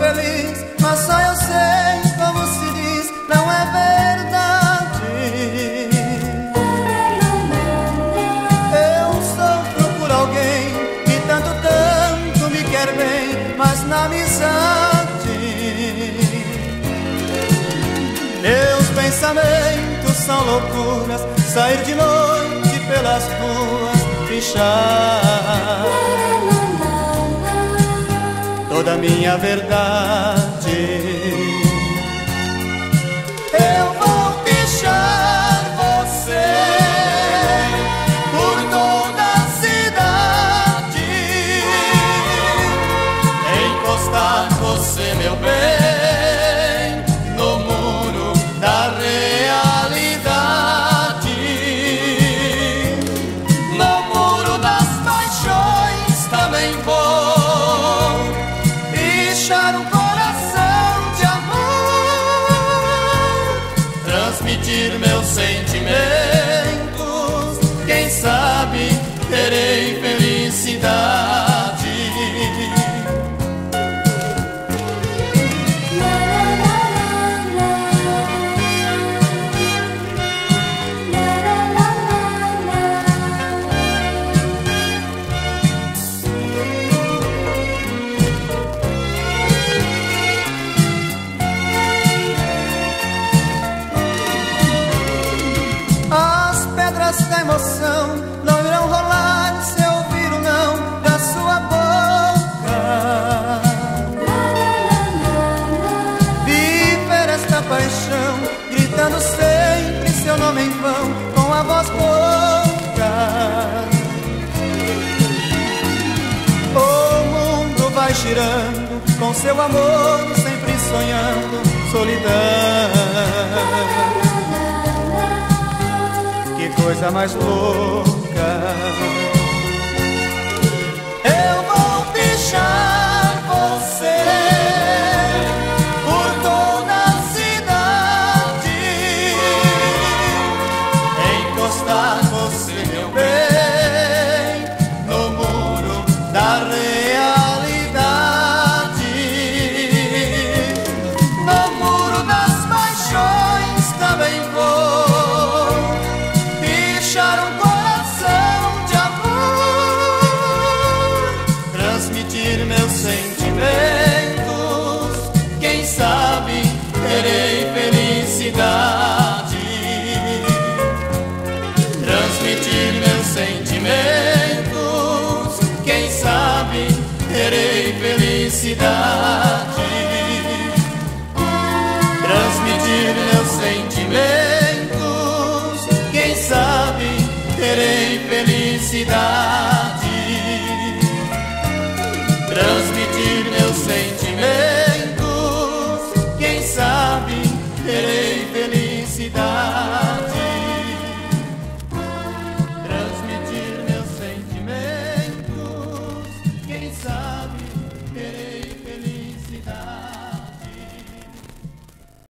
feliz, mas só eu sei como se diz, não é verdade. Eu sofro por alguém que tanto, tanto me quer bem, mas na amizade. Meus pensamentos são loucuras, sair de noite pelas ruas, fichar toda a minha verdade. Eu vou pichar você por toda a cidade, encostar você, meu bem, transmitir meus sentimentos. Quem sabe terei felicidade. Da emoção não irão rolar se eu ouvir o não da sua boca. Viver esta paixão, gritando sempre seu nome em vão, com a voz rouca. O mundo vai girando, com seu amor sempre sonhando, solidão. Coisa mais louca. Eu vou deixar você por toda a cidade, encostar você, meu bem, no muro da realidade, felicidade, transmitir meus sentimentos. Quem sabe terei felicidade.